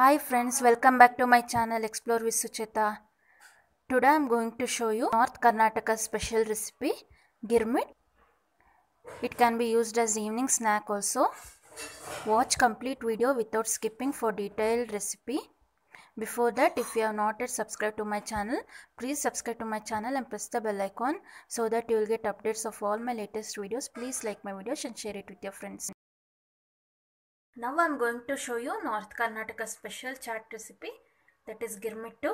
Hi friends, welcome back to my channel Explore with Suchetha. Today I am going to show you North Karnataka special recipe Girmit. It can be used as evening snack also. Watch complete video without skipping for detailed recipe. Before that, if you have not yet subscribed to my channel, please subscribe to my channel and press the bell icon so that you will get updates of all my latest videos. Please like my videos and share it with your friends. Now I am going to show you North Karnataka special chaat recipe that is girmittu.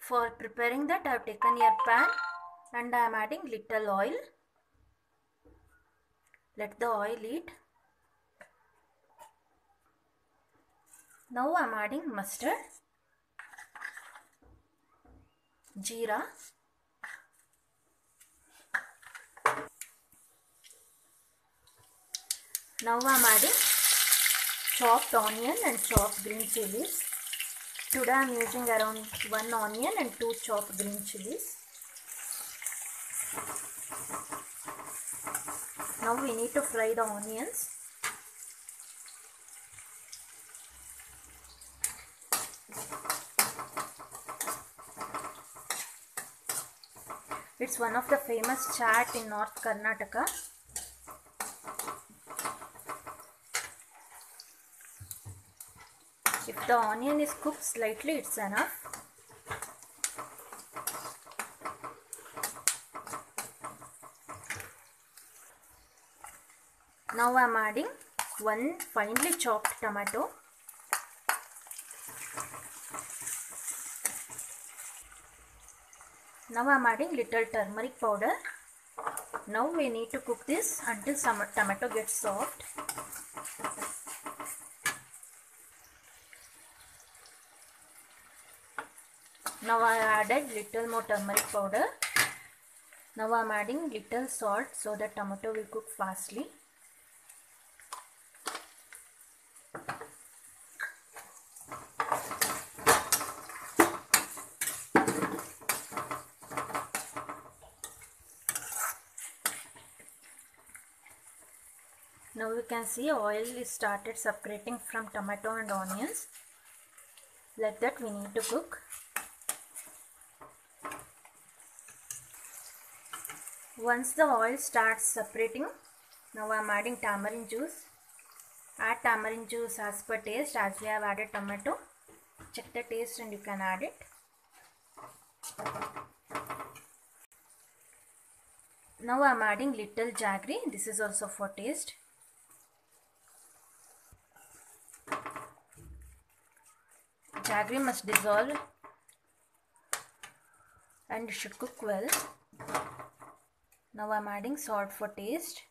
For preparing that I have taken a pan and I am adding little oil. Let the oil heat. Now I am adding mustard, jeera, now I am adding chopped onion and chopped green chilies. Today I am using around 1 onion and 2 chopped green chilies. Now we need to fry the onions. It's one of the famous chaat in North Karnataka. If the onion is cooked slightly, it's enough. Now I am adding one finely chopped tomato. Now I am adding little turmeric powder. Now we need to cook this until some tomato gets soft. Now I added little more turmeric powder. Now I am adding little salt so that tomato will cook fastly. Now you can see oil is started separating from tomato and onions. Like that we need to cook. Once the oil starts separating, now I am adding tamarind juice. Add tamarind juice as per taste as we have added tomato. Check the taste and you can add it. Now I am adding little jaggery. This is also for taste. Jaggery must dissolve and should cook well. Now I am adding salt for taste.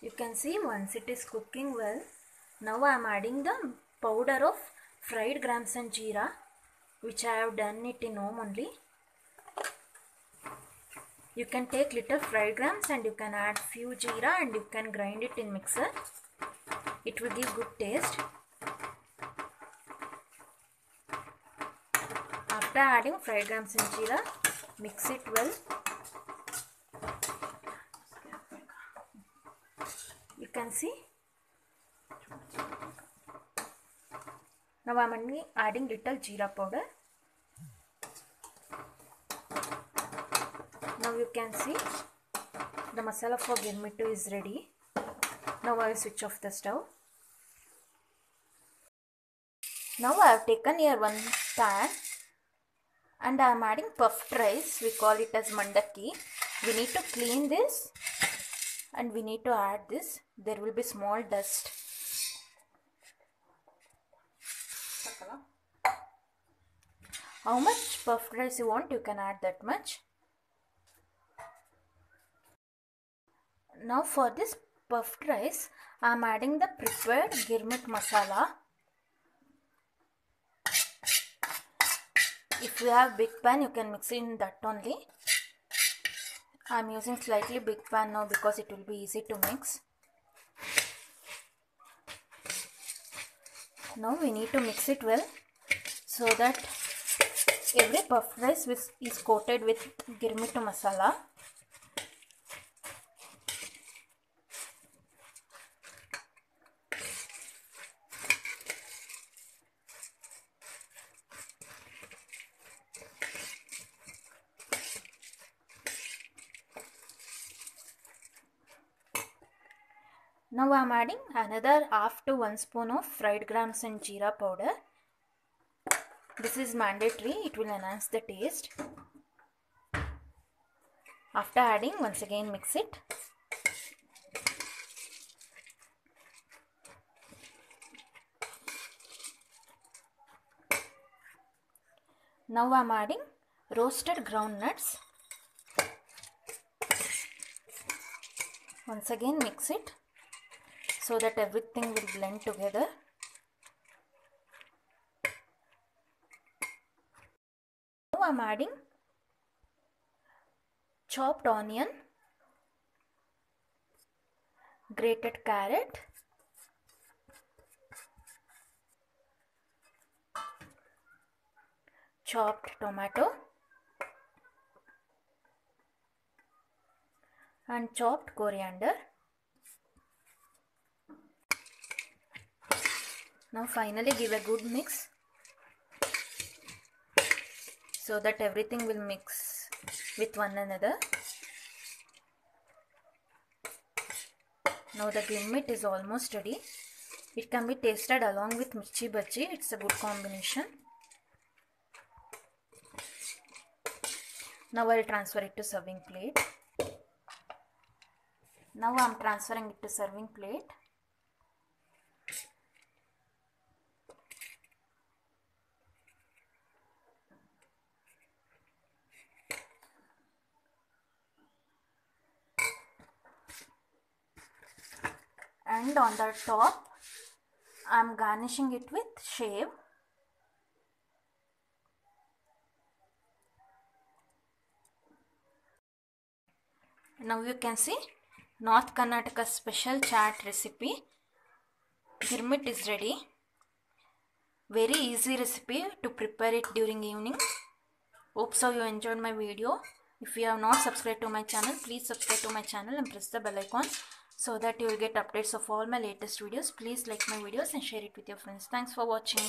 You can see once it is cooking well. Now I am adding the powder of fried grams and jeera which I have done it in home only. You can take little fried grams and you can add few jeera and you can grind it in mixer. It will give good taste. After adding fried grams and jeera, mix it well. You can see. Now I am adding little jeera powder. Now you can see the masala for girmittu is ready. Now I will switch off the stove. Now I have taken here one pan and I am adding puffed rice. We call it as mandaki. We need to clean this and we need to add this. There will be small dust. How much puffed rice you want, you can add that much. Now for this puffed rice, I am adding the prepared girmit masala. If you have big pan, you can mix in that only. I am using slightly big pan now because it will be easy to mix. Now we need to mix it well so that every puff rice is coated with girmittu masala. Now I am adding another half to 1 spoon of fried grams and jeera powder. This is mandatory, it will enhance the taste. After adding, once again mix it. Now I am adding roasted ground nuts. Once again mix it so that everything will blend together. Now I am adding chopped onion, grated carrot, chopped tomato and chopped coriander. Now finally give a good mix so that everything will mix with one another. Now the girmit is almost ready. It can be tasted along with mirchi bhaji. It's a good combination. Now I'll transfer it to serving plate. Now I'm transferring it to serving plate. On the top, I'm garnishing it with sev. Now you can see North Karnataka special chaat recipe. Girmit is ready. Very easy recipe to prepare it during evening. Hope so you enjoyed my video. If you have not subscribed to my channel, please subscribe to my channel and press the bell icon so that you will get updates of all my latest videos. Please like my videos and share it with your friends. Thanks for watching.